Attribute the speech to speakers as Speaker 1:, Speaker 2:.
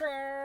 Speaker 1: Claire.